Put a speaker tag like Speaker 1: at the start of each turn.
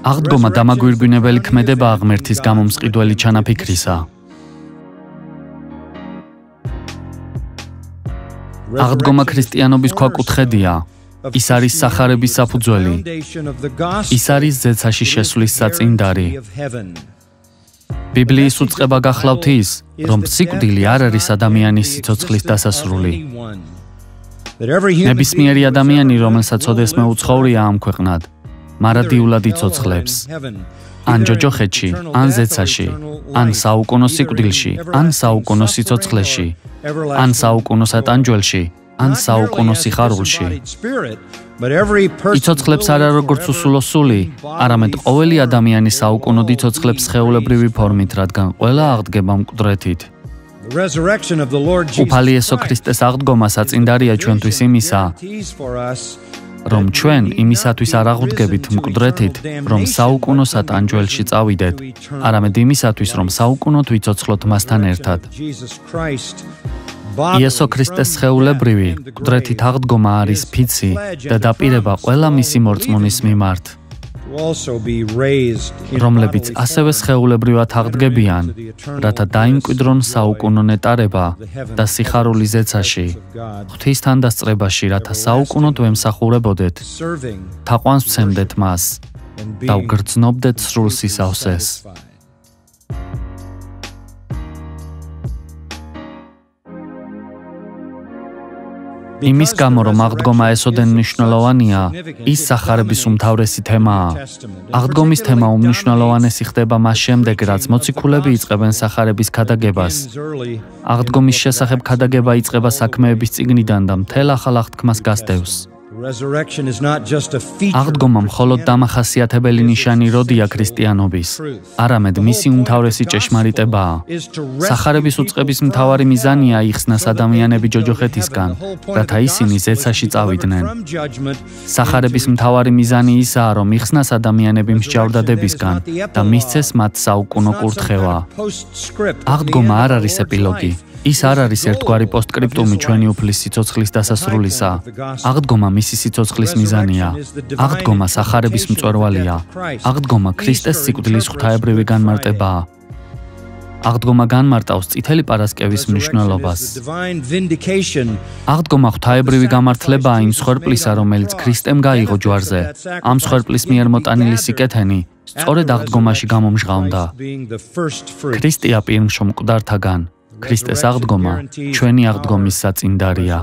Speaker 1: აღდგომა დამაგვირგვინებელი ქმედება აღმერთის გამომსყიდველი ჩანაფიქრისა. აღდგომა ქრისტიანობის ქვაკუთხედია. ის არის სახარების საფუძველი. ის არის ზეცაში შესვლის საწინდარი. ბიბლიის უწყება გახლავთ ის, რომ სიკვდილი არ არის ადამიანის სიცოცხლის დასასრული. ნებისმიერი ადამიანი, რომელსაც ოდესმე უცხოვრია ამ ქვეყნად, მარადიულად იცოცხლებს. ან ჯოჯოხეთში, ან ზეცაში, ან საუკუნო სიკვდილში, ან საუკუნო სიცოცხლეში, ან საუკუნო სატანჯველში, ან საუკუნო სიხარულში. იცოცხლებს არა როგორც უსულო სული, არამედ ყოველი ადამიანი საუკუნო იცოცხლებს ხეულებრივი ფორმით, რადგან ყველა აღდგება მკვდრეთით. უფალი ესო ქრისტეს აღდგომა საწინდარია ჩვენთვის იმისა, რომ ჩვენ იმისათვის არ აღუდგებით მკვდრეთით, რომ საუკუნო სატანჯველში წავიდეთ, არამედ იმისათვის, რომ საუკუნოდ ვიცოცხლოთ მასთან ერთად. იესო ქრისტეს შეულებრივი კუდრეთით აღდგომა არის ფიცი და დაპირება ყველა მისი მორწმუნის მიმართ რომლებიც ასევე შეულებრივად აღდგებიან რათა დაიმკვიდრონ საუკუნო ნეტარება და სიხარული ზეცაში. ღვთისთან დასწრებაში რათა საუკუნოდ ვემსახურებოდეთ თაყვანს ვცემდეთ მას და ვგრძნობდეთ სრულ სისავსეს იმის გამო რომ აღდგომა ესოდენ მნიშვნელოვანია, ის სახარების უმთავრესი თემაა. აღდგომის თემა უმნიშვნელოვანესი ხდება მას შემდეგ, რაც მოციქულები იწყებენ სახარების ქადაგებას. აღდგომის შესახებ ქადაგება იწყება საქმეების წიგნიდან და მთელ ახალ აღთქმას გასდევს. აღდგომა მხოლოდ დამახასიათებელი ნიშანი როდია ქრისტიანობის, არამედ მისი უმთავრესი ჭეშმარიტებაა. სახარების უწყების მთავარი მიზანია იხსნას ადამიანები ჯოჯოხეთისგან, რათა ისინი ზეცაში წავიდნენ. სახარების მთავარი მიზანი ისაა, რომ იხსნას ადამიანები მსჯავრდადებისგან და მისცეს მათ საუკუნო კურთხევა. აღდგომა არ არის ეპილოგი, ის არ არის ერთგვარი პოსტკრიპტუმი ჩვენი უფლის სიცოცხლის დასასრულისა. აღდგომა მისი სიცოცხლის მიზანია. აღდგომა სახარების მწვერვალია. აღდგომა ქრისტეს სიკვდილის ღვთაებრივი განმარტებაა. აღდგომა განმარტავს წითელი პარასკევის მნიშვნელობას. აღდგომა ღვთაებრივი გამართლებაა იმ სხერპლისა, რომელიც ქრისტემ გაიღო ჯვარზე. ამ სხერპლის მიერ მოტანილი სიკეთენი სწორედ აღდგომაში გამომჟღავნდა. ქრისტეა პირმშო მკვდართაგან ქრისტეს აღდგომა ჩვენი აღდგომის საწინდარია.